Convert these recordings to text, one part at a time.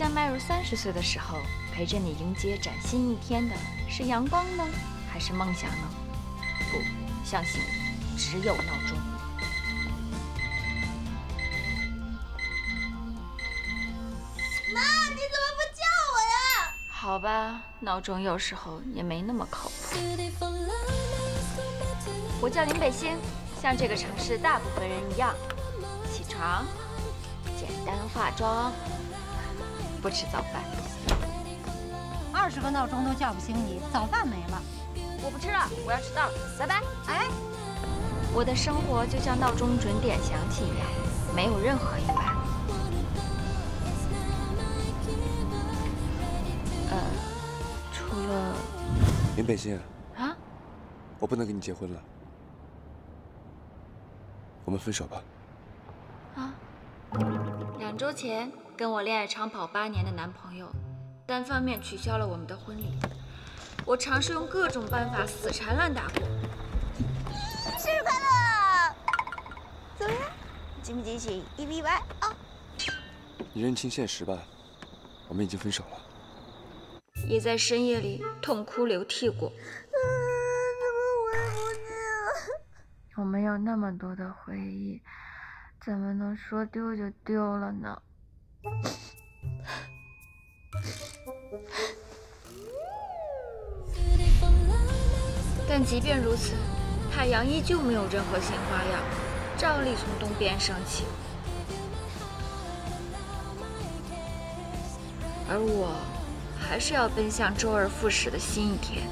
将迈入三十岁的时候，陪着你迎接崭新一天的是阳光呢，还是梦想呢？不，相信，只有闹钟。妈，你怎么不叫我呀？好吧，闹钟有时候也没那么靠谱。我叫林北星，像这个城市大部分人一样，起床，简单化妆，不吃早饭。二十个闹钟都叫不醒你，早饭没了。我不吃了，我要迟到了，拜拜。哎，我的生活就像闹钟准点响起一样，没有任何意外。呃，除了林北星，啊，我不能跟你结婚了，我们分手吧。啊！两周前跟我恋爱长跑八年的男朋友，单方面取消了我们的婚礼。我尝试用各种办法死缠烂打过。生日快乐！怎么样？惊不惊喜？意不意外？啊！你认清现实吧，我们已经分手了。也在深夜里痛哭流涕过。我们有那么多的回忆，怎么能说丢就丢了呢？但即便如此，太阳依旧没有任何新花样，照例从东边升起。而我，还是要奔向周而复始的新一天。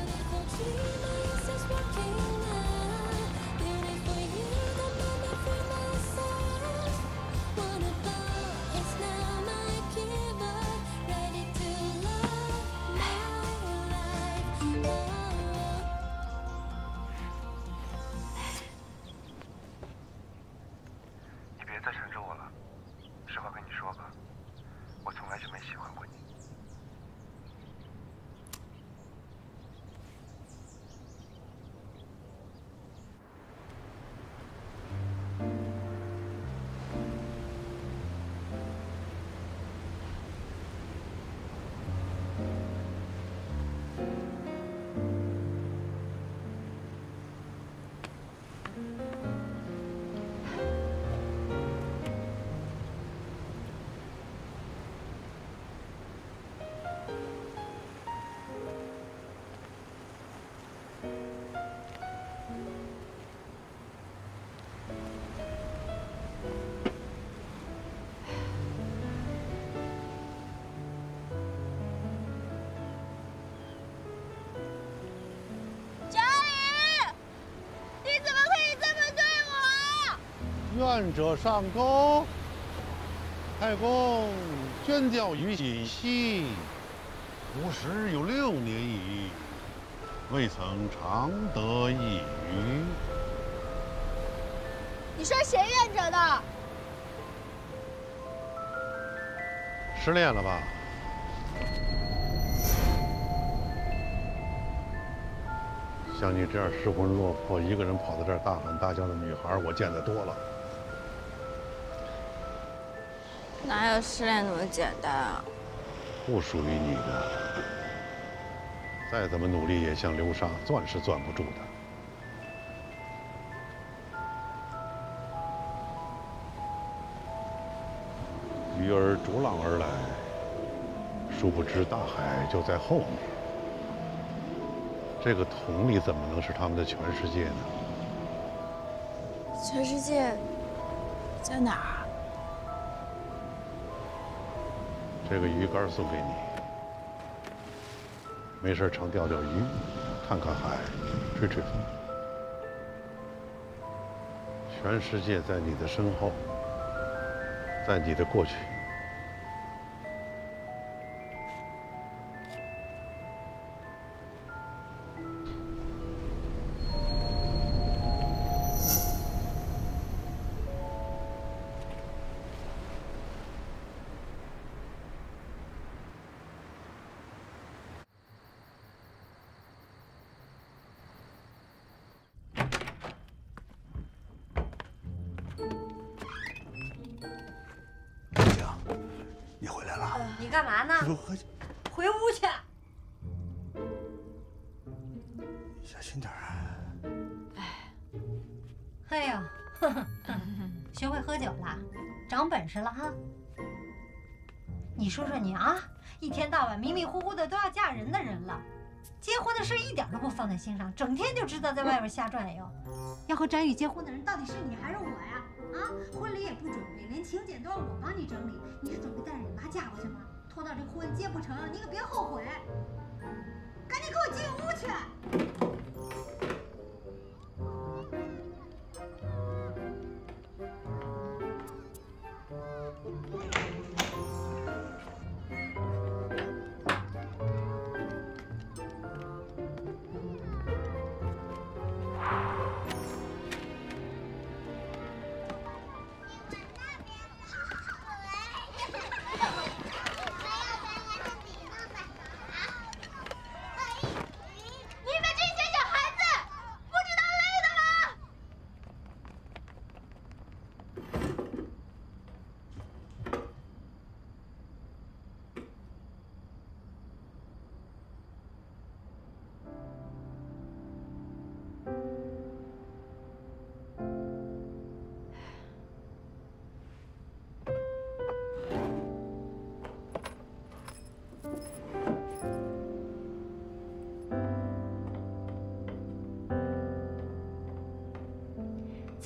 愿者上钩。太公捐教于锦溪，吾时有六年矣，未曾常得一鱼。你说谁愿者的？失恋了吧？像你这样失魂落魄，一个人跑到这儿大喊大叫的女孩，我见得多了。哪有失恋那么简单啊？不属于你的，再怎么努力也像流沙，攥是攥不住的。鱼儿逐浪而来，殊不知大海就在后面。这个桶里怎么能是他们的全世界呢？全世界在哪儿？这个鱼竿送给你，没事常钓钓鱼，看看海，吹吹风。全世界在你的身后，在你的过去。这样，你干嘛呢？我喝酒，回屋去。小心点啊！哎呦，呵 呵学会喝酒了，长本事了哈。你说说你啊，一天到晚迷迷糊糊的都要嫁人的人了，结婚的事一点都不放在心上，整天就知道在外面瞎转悠。要和展宇结婚的人到底是你还是我呀？啊，婚礼也不准备，连请柬都要我帮你整理。你是准备带着你妈嫁过去吗？拖到这婚结不成，你可别后悔。赶紧给我进屋去。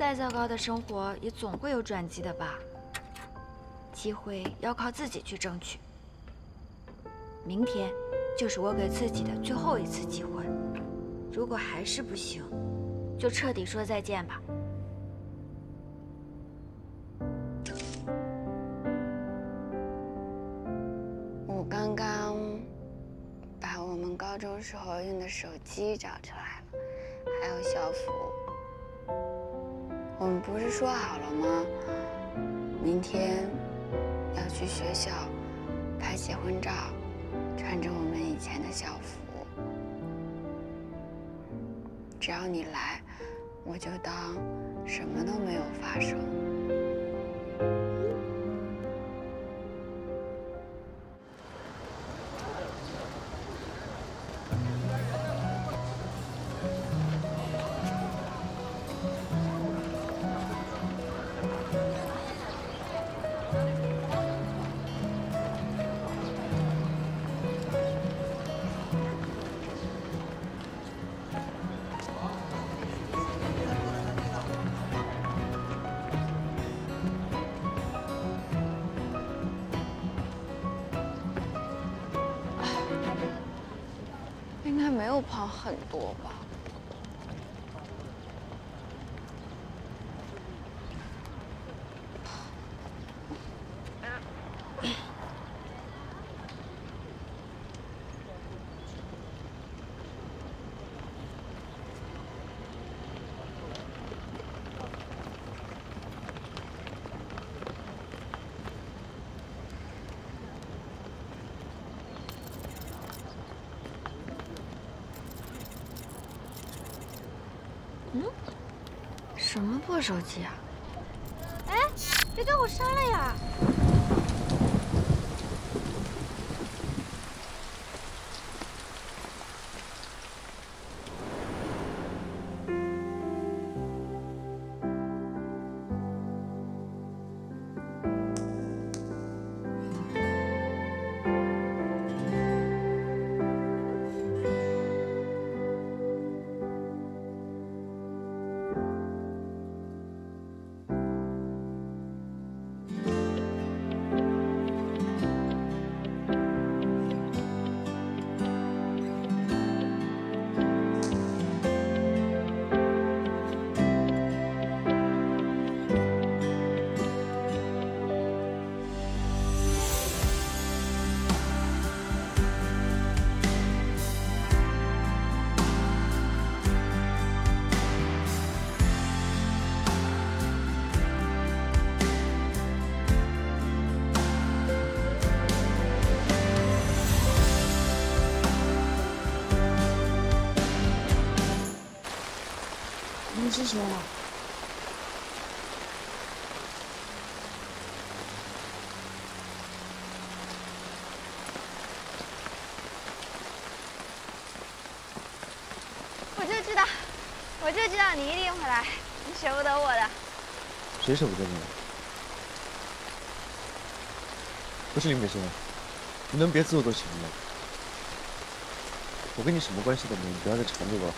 再糟糕的生活也总会有转机的吧？机会要靠自己去争取。明天就是我给自己的最后一次机会，如果还是不行，就彻底说再见吧。我刚刚把我们高中时候用的手机找出来了，还有校服。我们不是说好了吗？明天要去学校拍结婚照，穿着我们以前的校服。只要你来，我就当什么都没有发生。什么破手机啊？哎，别给我删了呀！我就知道，我就知道你一定会来，你舍不得我的。谁舍不得你？不是林美娟，你能别自作多情吗？我跟你什么关系都没有，你不要再缠着我。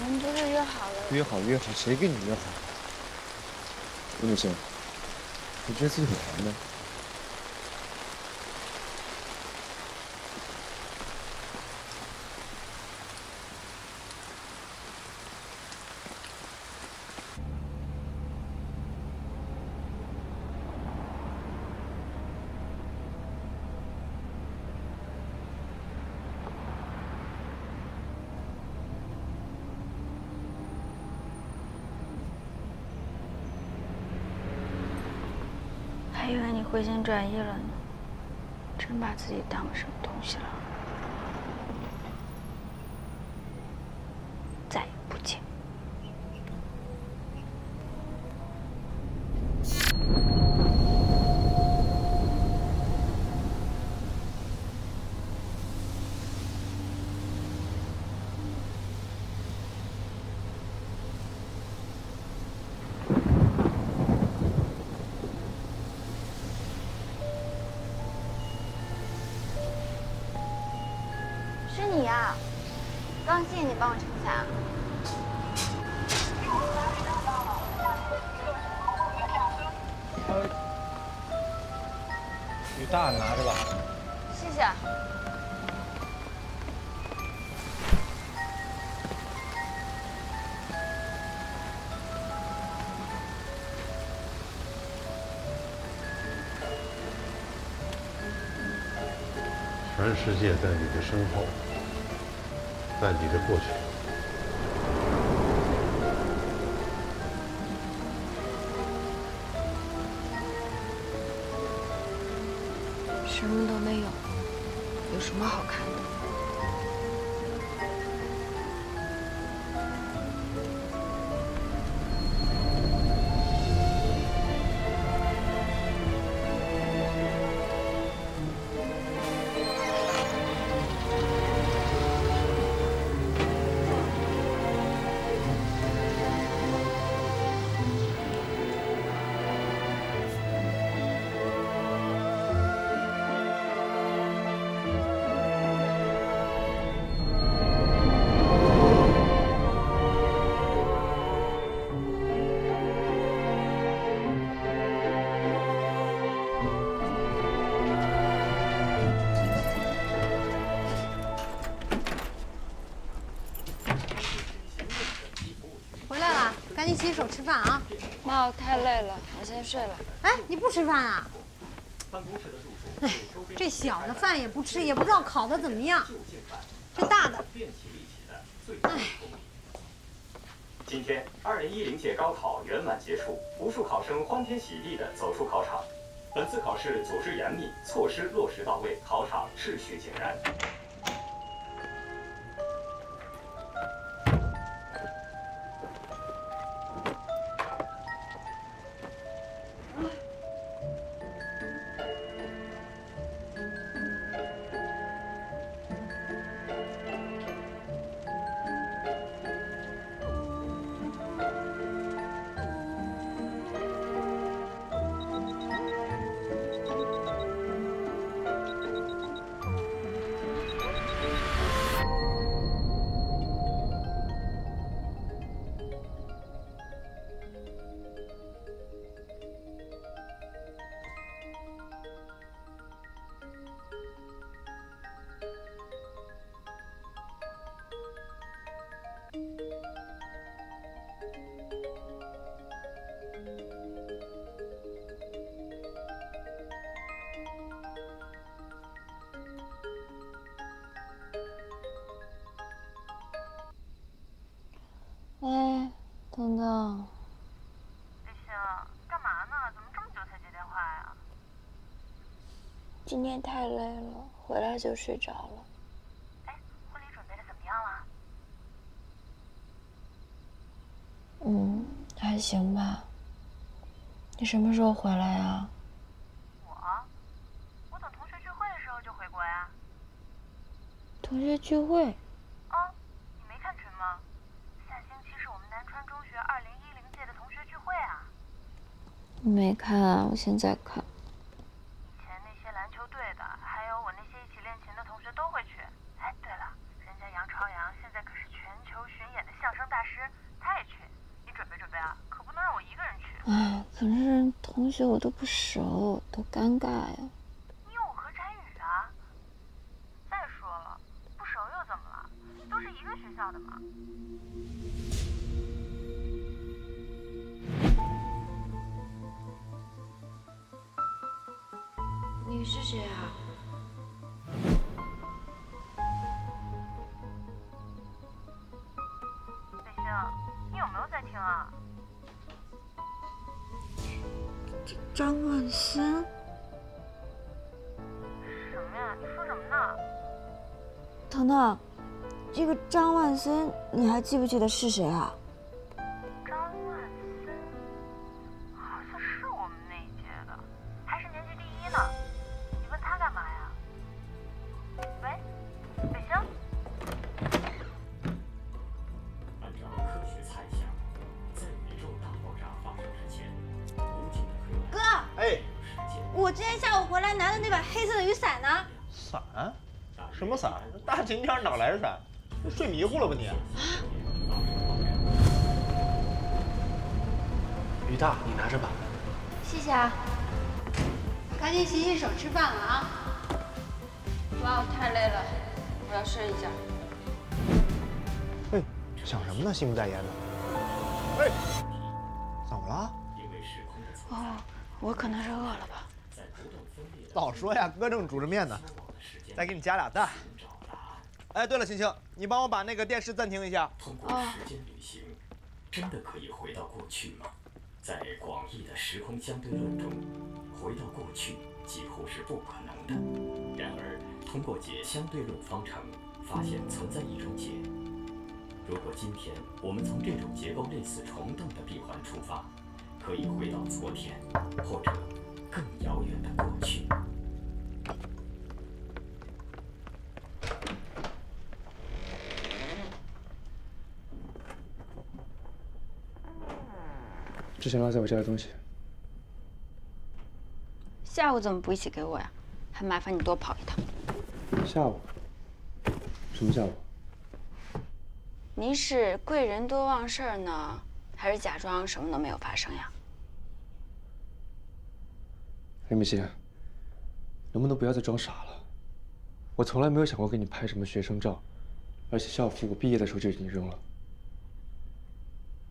我们不是约好了？约好约好，谁跟你约好？吴女士，你觉得自己很烦吗？以为你回心转意了呢，真把自己当个什么东西了？全世界在你的身后，在你的过去。先睡了。哎，你不吃饭啊？办公室的住哎，这小的饭也不吃，也不知道烤的怎么样。这大的，哎，今天，二零一零届高考圆满结束，无数考生欢天喜地地走出考场。本次考试组织严密，措施落实到位，考场秩序井然。哎，等等，立星，干嘛呢？怎么这么久才接电话呀？今天太累了，回来就睡着了。哎，婚礼准备的怎么样了？嗯，还行吧。你什么时候回来呀？我，同学聚会。啊，你没看群吗？下星期是我们南川中学二零一零届的同学聚会啊。没看，啊，我现在看。以前那些篮球队的，还有我那些一起练琴的同学都会去。哎，对了，人家杨朝阳现在可是全球巡演的相声大师，他也去。你准备准备啊，可不能让我一个人去。哎，可是同学我都不熟，多尴尬呀、那，这个张万森，你还记不记得是谁啊？么呢？心不在焉的。哎，怎么了？因为时空哦，我可能是饿了吧。早说呀，哥正煮着面呢。再给你加俩蛋。哎，对了，青青，你帮我把那个电视暂停一下。通过时间旅行，真的可以回到过去吗？在广义的时空相对论中，回到过去几乎是不可能的。然而，通过解相对论方程，发现存在一种解。如果今天我们从这种结构类似虫洞的闭环出发，可以回到昨天，或者更遥远的过去。之前落在我家的东西，下午怎么不一起给我呀？还麻烦你多跑一趟。下午。什么下午？您是贵人多忘事儿呢，还是假装什么都没有发生呀？林美欣，能不能不要再装傻了？我从来没有想过给你拍什么学生照，而且校服我毕业的时候就已经扔了。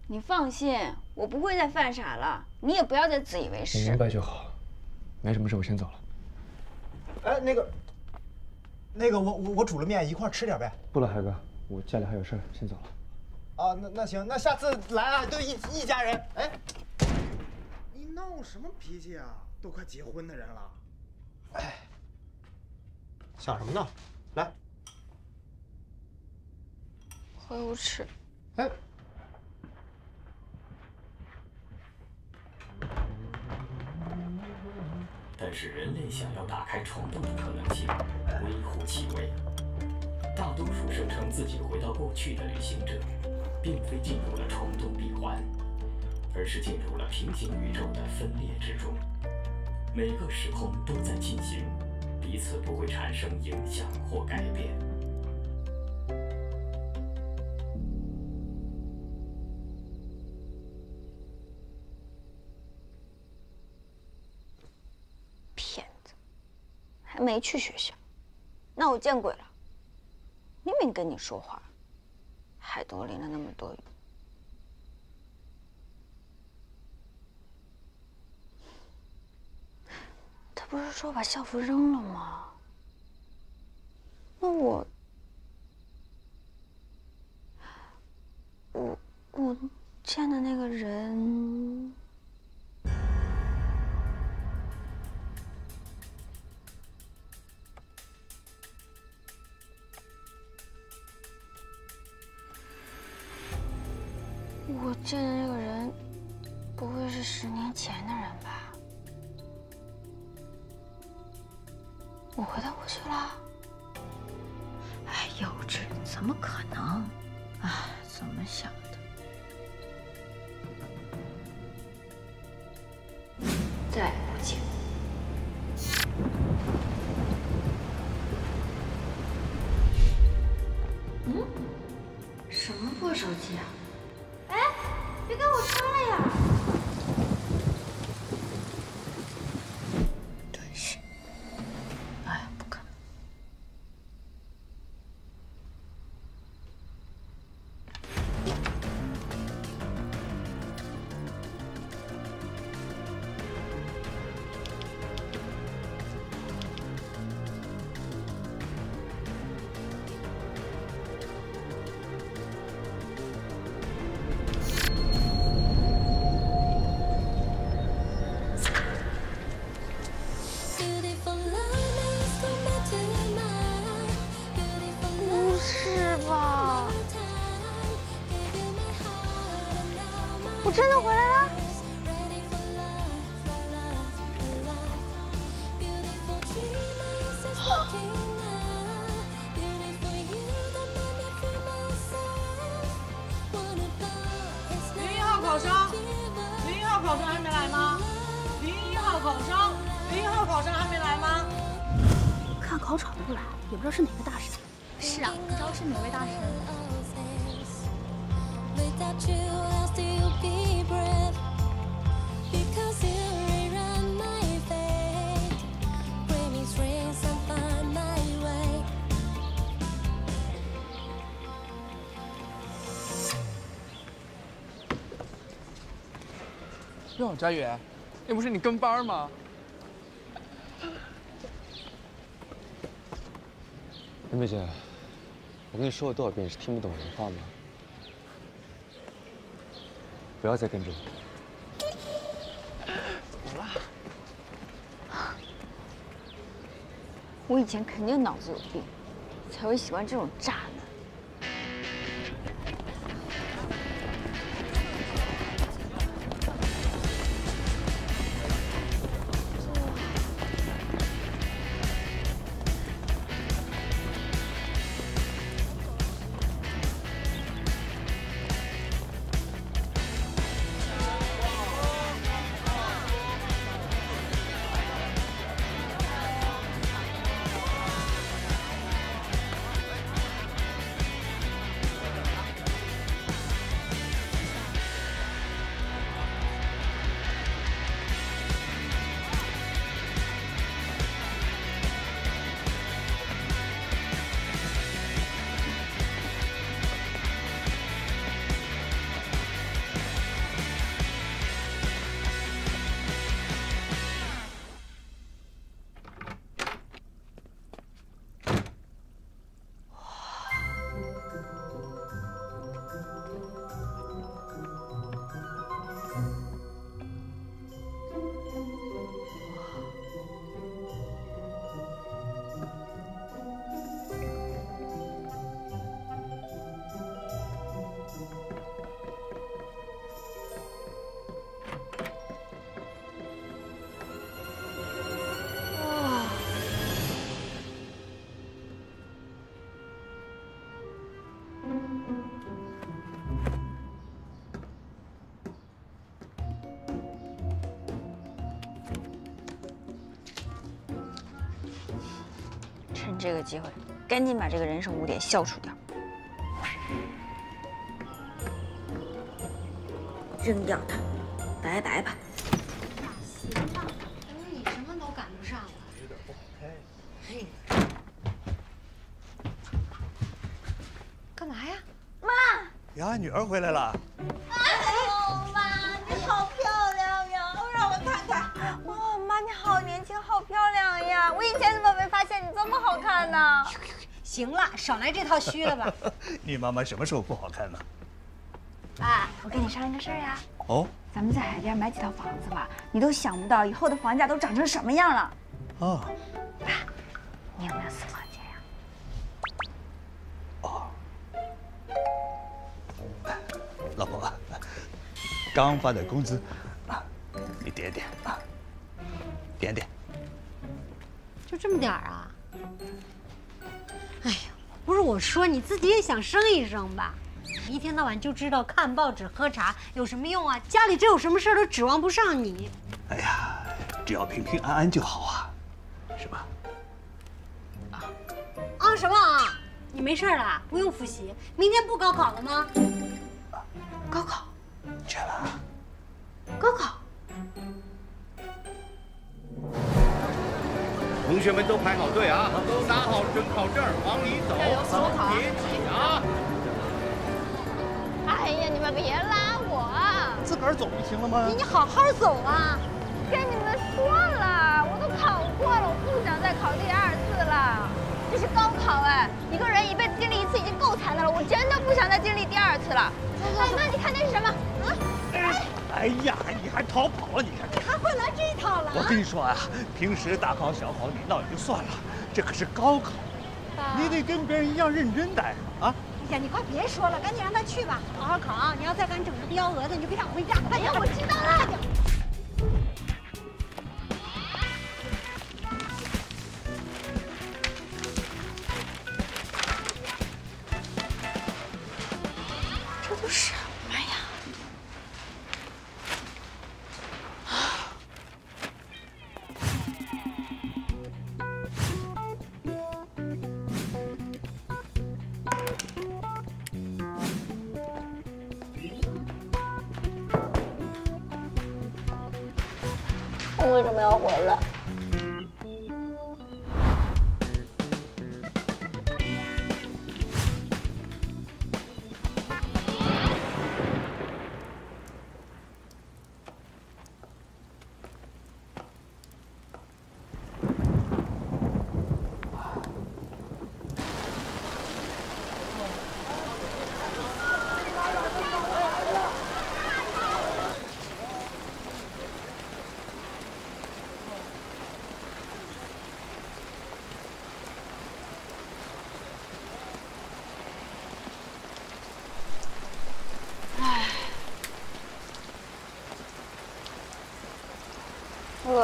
你放心，我不会再犯傻了。你也不要再自以为你是明。白就好。没什么事，我先走了。哎，那个，那个，我我我煮了面，一块吃点呗。不了，海哥，我家里还有事儿，先走了。啊，那那行，那下次来啊，都一一家人。哎，你闹什么脾气啊？都快结婚的人了。哎，想什么呢？来，回屋吃。哎，但是人类想要打开虫洞的可能性微乎其微。大多数声称自己回到过去的旅行者，并非进入了虫洞闭环，而是进入了平行宇宙的分裂之中。每个时空都在进行，彼此不会产生影响或改变。骗子，还没去学校，那我见鬼了！明明跟你说话，还多淋了那么多雨。他不是说把校服扔了吗？那我，我我见的那个人。真的会佳宇，那不是你跟班吗？林美姐，我跟你说了多少遍，你是听不懂人话吗？不要再跟着我了。我以前肯定脑子有病，才会喜欢这种渣这个机会，赶紧把这个人生污点消除掉。扔掉它，拜拜吧。行吧，你什么都赶不上了。有点不好开。嘿，干嘛呀？妈呀，女儿回来了。呢？行了，少来这套虚的吧。你妈妈什么时候不好看呢？爸，我跟你商量个事儿呀。哦，咱们在海边买几套房子吧，你都想不到以后的房价都涨成什么样了。啊，你有没有私房钱呀？哦老婆，刚发的工资，啊，你点点啊，点点。就这么点儿啊？不是我说，你自己也想生一生吧？一天到晚就知道看报纸、喝茶，有什么用啊？家里真有什么事儿都指望不上你。哎呀，只要平平安安就好啊，是吧？啊什么啊？你没事了，不用复习，明天不高考了吗？高考？去了。高考？同学们都排好队啊，都拿好准考证，往里走，别挤啊！哎呀，你们别拉我啊！自个儿走不行了吗？你你好好走啊！跟你们说了，我都考过了，我不想再考第二次了。这是高考哎，一个人一辈子经历一次已经够惨的了，我真的不想再经历第二次了。哎，妈，你看那是什么？啊？哎呀，你还逃跑啊？你看，还会来这一套了？我跟你说啊，平时大考小考你闹也就算了，这可是高考，你得跟别人一样认真待着啊！哎呀，你快别说了，赶紧让他去吧，好好考。你要再敢整这幺蛾子，你就别想回家。哎呀，我知道了。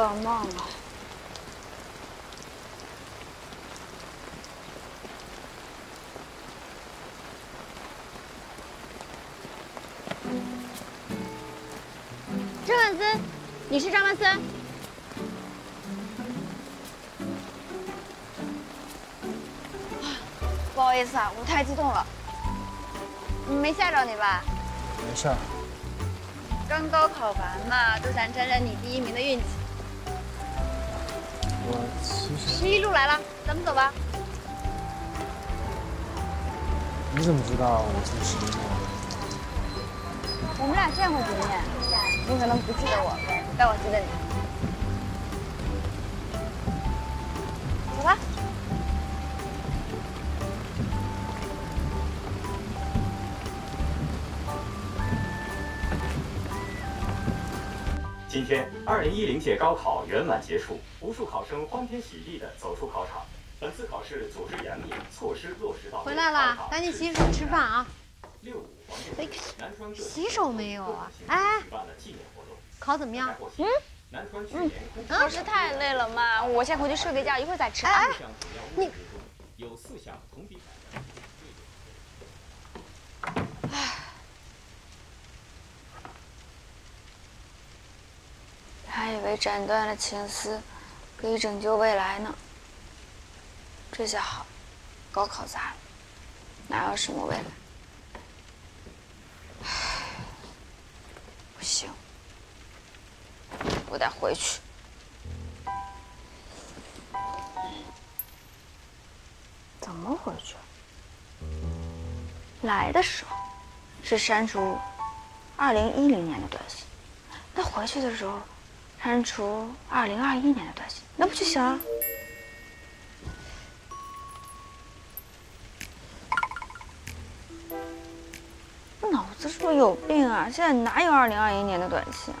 噩梦啊！张万森，你是张万森？不好意思啊，我太激动了，没吓着你吧？没事儿。刚高考完嘛，都想沾沾你第一名的运气。十一路来了，咱们走吧。你怎么知道我是十一路？我们俩见过几面，你可能不记得我，但我记得你。今天，二零一零届高考圆满结束，无数考生欢天喜地地走出考场。本次考试组织严密，措施落实到位。回来了，赶紧洗手吃饭啊！六五黄金南川洗手没有啊？哎，举办了纪念活动。考怎么样？嗯南川去嗯考试太累了嘛，我先回去睡个觉，一会儿再吃饭。哎，你有四项同比还以为斩断了情丝，可以拯救未来呢。这下好，高考砸了，哪有什么未来？不行，我得回去。怎么回去？来的时候是删除二零一零年的短信，那回去的时候删除二零二一年的短信，那不就行了？脑子是不是有病啊？现在哪有二零二一年的短信啊？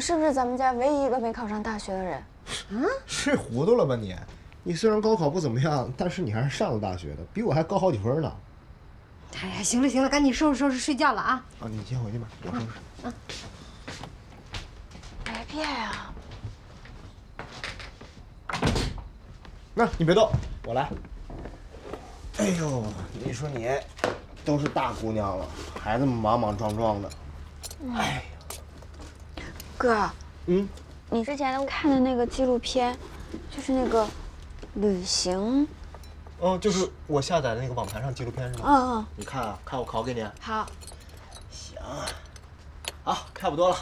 我是不是咱们家唯一一个没考上大学的人？嗯，睡糊涂了吧你？你虽然高考不怎么样，但是你还是上了大学的，比我还高好几分呢。哎呀，行了行了，赶紧收拾收拾睡觉了啊！啊，你先回去吧，我收拾。嗯。别变啊。那你别动，我来。哎呦，你说你都是大姑娘了，还这么莽莽撞撞的。哎呀，哥，嗯，你之前看的那个纪录片，就是那个旅行。嗯，就是我下载的那个网盘上纪录片是吗？嗯嗯。你看啊，看我拷给你。好。行。好，差不多了。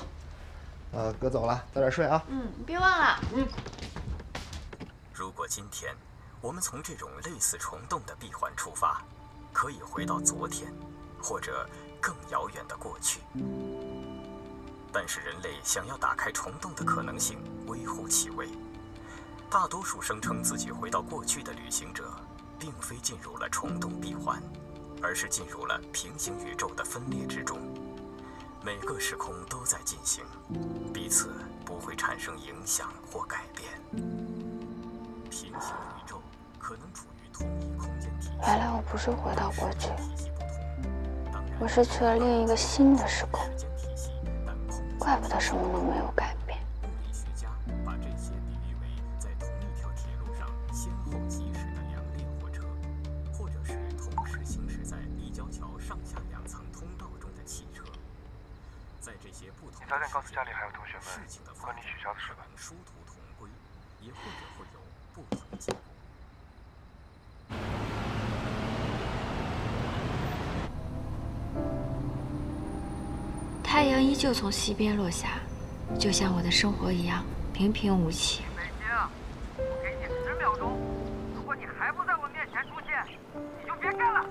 呃，哥走了，早点睡啊。嗯，你别忘了。嗯。如果今天我们从这种类似虫洞的闭环出发，可以回到昨天，或者更遥远的过去。但是人类想要打开虫洞的可能性微乎其微。大多数声称自己回到过去的旅行者，并非进入了虫洞闭环，而是进入了平行宇宙的分裂之中。每个时空都在进行，彼此不会产生影响或改变。平行宇宙可能处于同一空间体系。原来我不是回到过去，我是去了另一个新的时空。怪不得什么都没有改变。物理学家把这些比喻为在同一条铁路上先后行驶的两列火车，或者是同时行驶在立交桥上下两层通道中的汽车。在这些不同你早点告诉家里还有同学们事情的关你取消的事吧。殊途同归，也或者会有不同结果。太阳依旧从西边落下，就像我的生活一样平平无奇。北京，我给你十秒钟，如果你还不在我面前出现，你就别干了。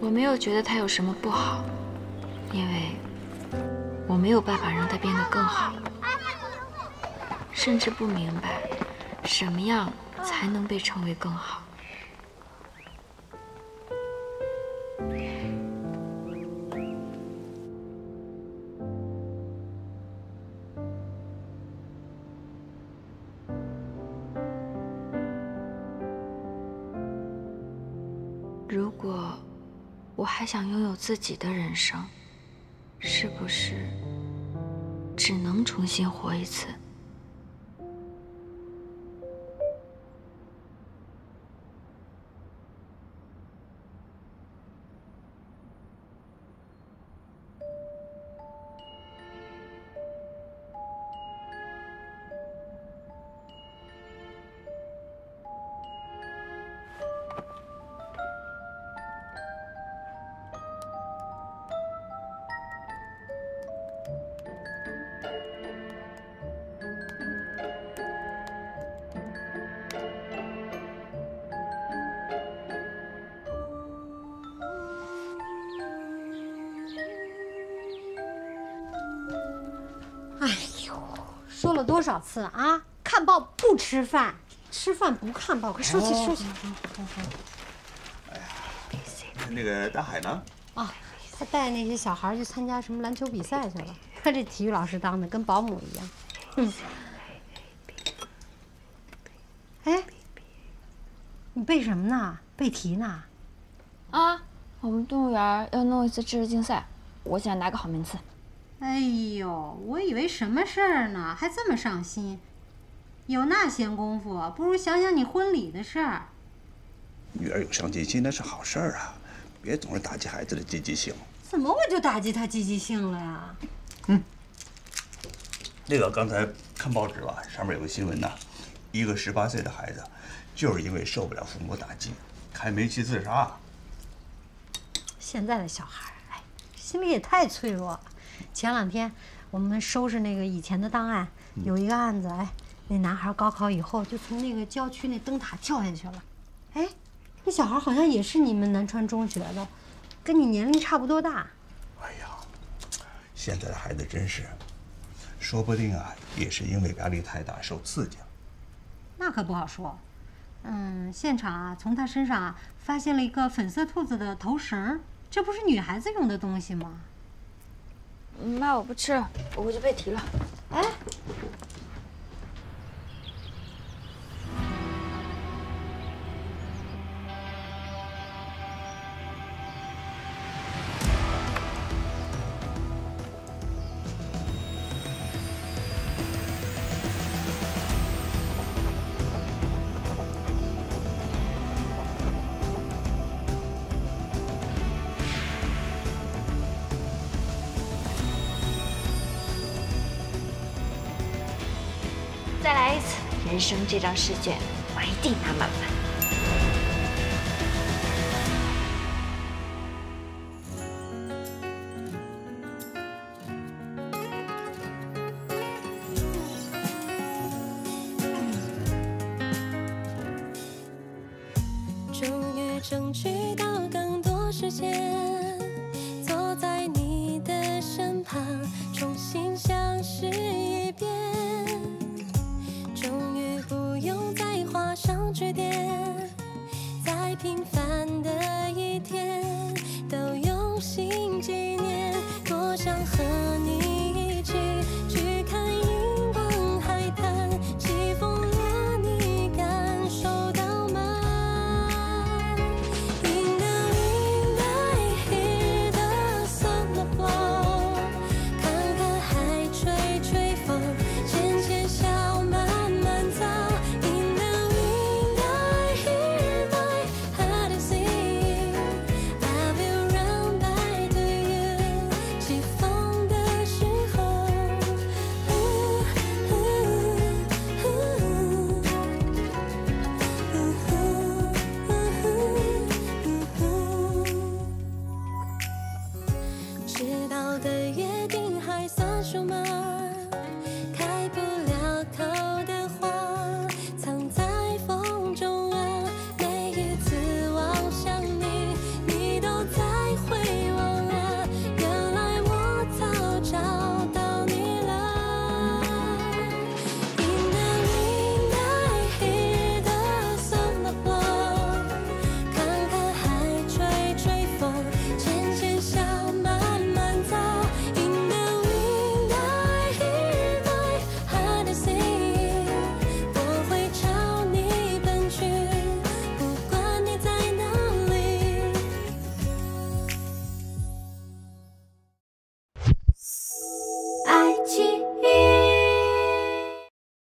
我没有觉得他有什么不好，因为我没有办法让他变得更好，甚至不明白什么样才能被称为更好。想拥有自己的人生，是不是只能重新活一次？说了多少次啊？看报不吃饭，吃饭不看报，快收起收起。那个大海呢？啊，他带那些小孩去参加什么篮球比赛去了。他 这体育老师当的跟保姆一样。嗯。哎，你背什么呢？背题呢？啊，我们动物园要弄一次知识竞赛，我想拿个好名次。哎呦，我以为什么事儿呢？还这么上心，有那闲工夫，不如想想你婚礼的事儿。女儿有上进心那是好事儿啊，别总是打击孩子的积极性。怎么我就打击他积极性了呀？嗯那个刚才看报纸吧，上面有个新闻呐，一个十八岁的孩子，就是因为受不了父母打击，开煤气自杀。现在的小孩，哎，心里也太脆弱了。前两天我们收拾那个以前的档案有一个案子哎那男孩高考以后就从那个郊区那灯塔跳下去了。哎那小孩好像也是你们南川中学的跟你年龄差不多大。哎呀现在的孩子真是说不定啊也是因为压力太大受刺激了。那可不好说。嗯现场啊从他身上啊发现了一个粉色兔子的头绳这不是女孩子用的东西吗？妈我不吃了我回去背题了。哎。人生这张试卷我一定拿满分